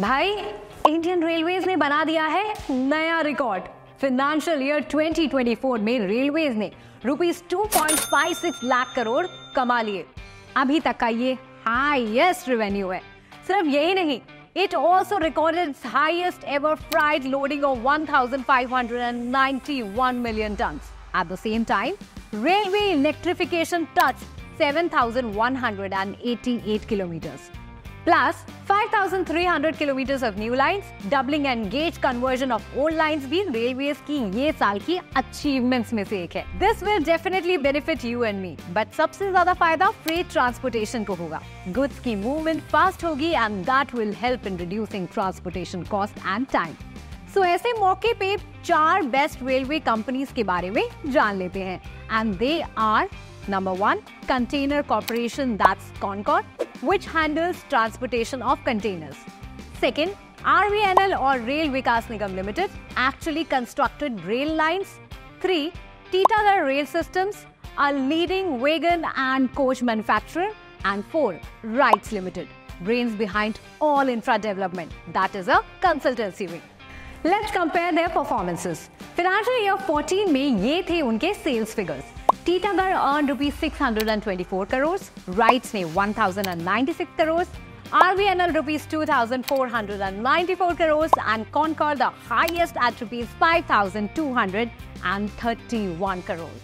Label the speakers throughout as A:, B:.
A: भाई Indian railway ने बना दिया है नया रिकॉर्ड फाइनेंशियल ईयर 2024 में रेलवे ने रुपीज़ टू लाख करोड़ कमा लिए. अभी तक का ये हाईएस्ट रेवेन्यू है. सिर्फ़ यही नहीं it also recorded highest ever freight loading of 1,591 million tonne at the same time railway electrification touch 7,188 kilometre plus 5,300 kilometres of new lines, doubling and gauge conversion of old lines भी railway की ये साल की achievements में से एक है। This will definitely benefit you and me but सबसे ज़्यादा फ़ायदा फ्रेट ट्रांसपोर्टेशन को होगा। गुड्स की मूवमेंट फास्ट होगी and that will help in reducing transportation cost and time so ऐसे मौके पे चार बेस्ट रेलवे कंपनीज़ के बारे में जान लेते हैं। And they are number one container corporation that's Concor which handles transportation of containers. Second, RVNL or Rail Vikas Nigam Limited actually constructed rail lines. Three, Titagar Rail Systems, a leading wagon and coach manufacturer. And four, Rights Limited, brains behind all infra development. That is a consultancy wing. Let's compare their performances. Financial year 14 में ये थे उनके sales figures. Titagar earned rupees 624 crores, Rights ne 1096 crores, RVNL rupees 2494 crores and Concord the highest at rupees 5231 crores.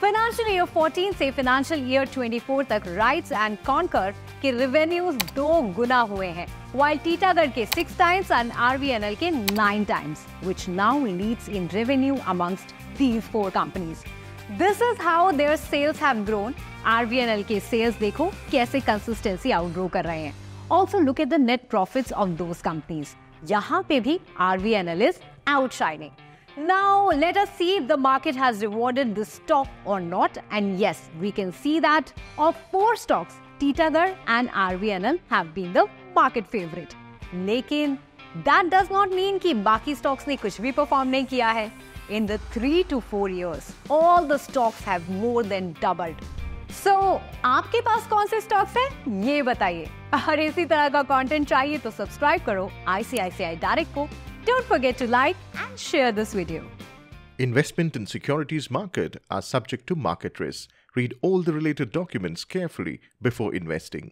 A: Financial year 14 से financial year 24 तक rights and conquer के revenues दो गुना हुए हैं while टीटागढ़ के सिक्स टाइम्स एंड आरवीएनएल के nine times which now leads in revenue amongst these four companies. This is how their sales have grown RBNL के सेल्स देखो कैसे कंसिस्टेंसी आउटग्रो कर रहे हैं also look at the net profits of those companies यहाँ पे भी RBNL is outshining Now, let us see if the market has rewarded this stock or not. And yes, we can see that of four stocks, Titagar and RVNL have been the market favorite. लेकिन that does not mean कि बाकी stocks ने कुछ भी perform नहीं किया है। In the three to four years all the stocks have more than doubled so आपके पास कौन से स्टॉक्स हैं? ये बताइए। और इसी तरह का कंटेंट चाहिए तो सब्सक्राइब करो आईसीआईसीआई डायरेक्ट को। Don't forget to like and share this video
B: investment in securities market are subject to market risk read all the related documents carefully before investing